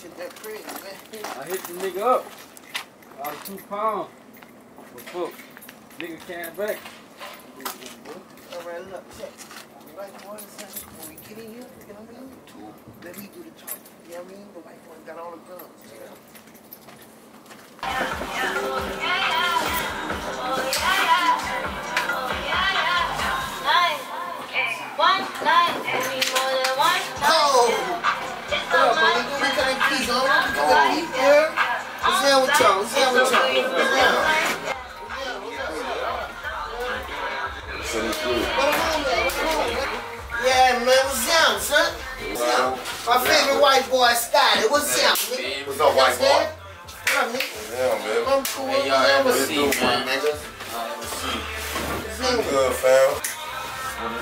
shit that crazy, man. I hit the nigga up. Out of two pounds. For fuck. Nigga came back. Alright, look, check. The white boy is when we get in here, you know what I mean? Two. Let me do the talking. You know what I mean? The white boy got all the guns. You know? At? Yeah, man, what's son? My favorite white boy, Scotty. What's down? What's up, white boy? What up? Yeah, man. I'm cool. Hey? Uh, fam.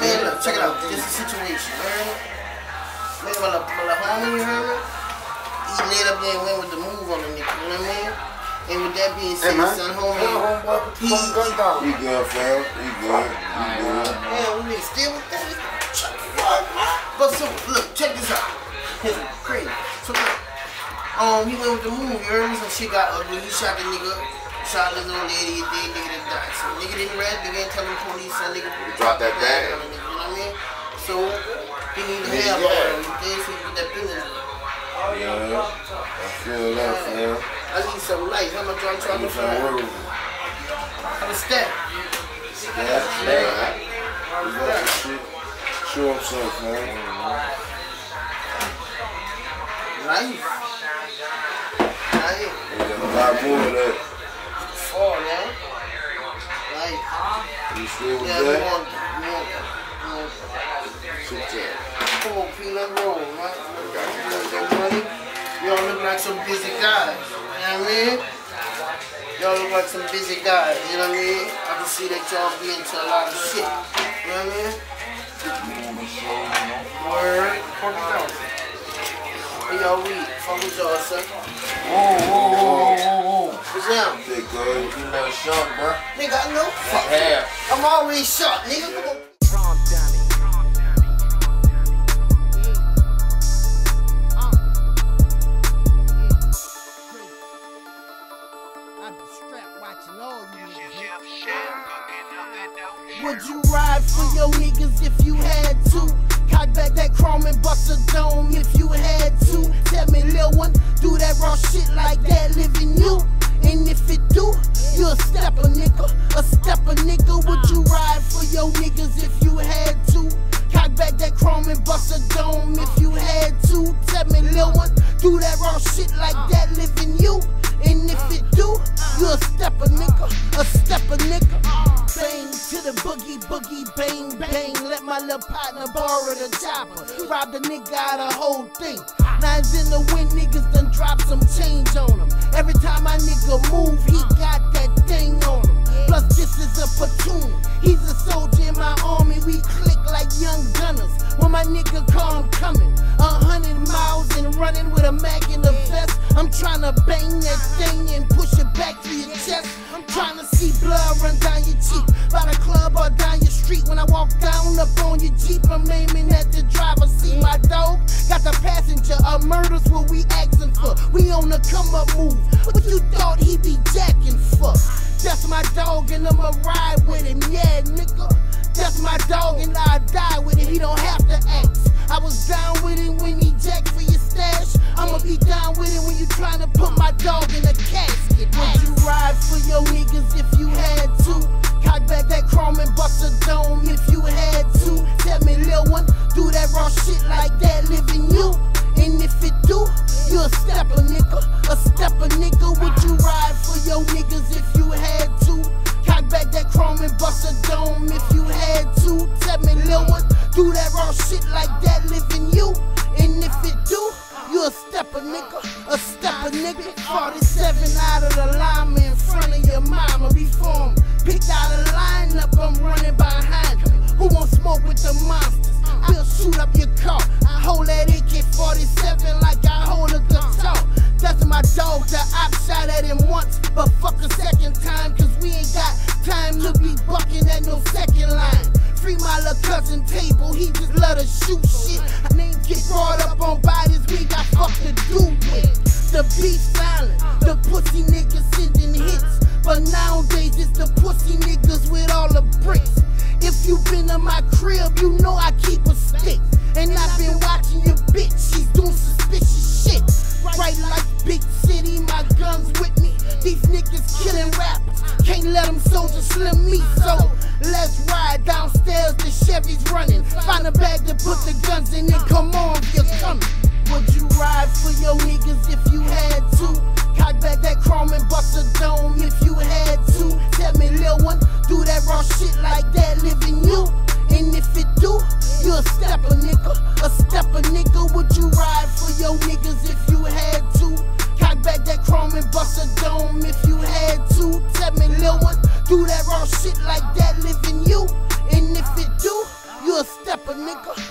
Man, look, check it out. This is the situation? Man, my my little homie, you heard me? He laid up there and went with the move on the nigga, you know what I mean? And with that being said, son, homie, he, He good, fam. He good. He good. Man, we niggas still with that. Check it out, man. But so, look, check this out. Crazy. So look, um, he went with the move, you heard me? Some shit got ugly. He shot the nigga, shot the little lady, he did, nigga that died. So nigga didn't red, nigga didn't tell the police, that nigga dropped that bag. on the nigga, you know what I mean? So, he need to have yeah. all them things so he get that business. Oh, yeah. I feel that, fam. I need some light. How much y'all I trying to find? How much that? Yeah, man. We got this shit. Show himself, man. Life. Life. We got a lot more of that. Fall, man. Life. You still with Yeah, we want. We want. We want that. Sit there. Come on, P, let's roll, man. You got that money. Y'all look like some busy guys. You know what I mean? Y'all look like some busy guys. You know what I mean? I can see that y'all be into a lot of shit. You know what I mean? Word. Fuck it out. Hey, y'all weed. Fuck with y'all, son. whoa, whoa, whoa, whoa, whoa. What's? They good. You know, short, bro. Nigga, I know. Fuck. Yeah. I'm always shot, nigga. Come on. If you had to? Cock back that chrome and bust a dome if you had to. Tell me, lil one, do that raw shit like that, living you. And if it do, you a stepper nigga, a stepper nigga. Would you ride for your niggas if you had to? Cock back that chrome and bust a dome if you had to. Tell me, lil one, do that raw shit like that, living you. And if it do, you a stepper nigga, a stepper Little partner borrow the chopper. Rob the nigga out of whole thing. Nines in the wind, niggas done drop some change on him. Every time my nigga move, he got that thing on him. Plus, this is a platoon. He's a soldier in my army. We click like young gunners. When my nigga call, I'm coming. A hundred miles and running with a mag in the vest. I'm trying to bang that thing and come up move. What you thought he be jacking for? That's my dog and I'ma ride with him. Yeah, nigga. That's my dog and I die with him. He don't have to ask. I was down with him when he jacked for your stash. I'ma be down with him when you trying to put my dog in stepper nigga, a stepper nigga. Would you ride for your niggas if you had to? Cock back that chrome and bust a dome if you had to. Tell me, lil one, do that raw shit like that, living you. And if it do, you a stepper nigga, a stepper nigga. 47 out of the line in front of your mama before him. Picked out a lineup, I'm running behind him. Who won't smoke with the monsters? could be bucking at no second line. Free my little cousin table, he just let her shoot shit. Her name get brought up on bodies we got fuck to do with. The beat silent, the pussy niggas sending hits. But nowadays it's the pussy niggas with all the bricks. If you been to my crib, you know I keep a stick. And I've been the bag and put the guns in it. Come on, you're coming. Would you ride for your niggas if you had to? Cock back that chrome and bust a dome if you had to. Tell me, lil one, do that raw shit like that, living you. And if it do, you're a stepper nigga, a stepper nigga. Would you ride for your niggas if you had to? Cock back that chrome and bust a dome if you had to. Tell me, lil one, do that raw shit like that, living nigga.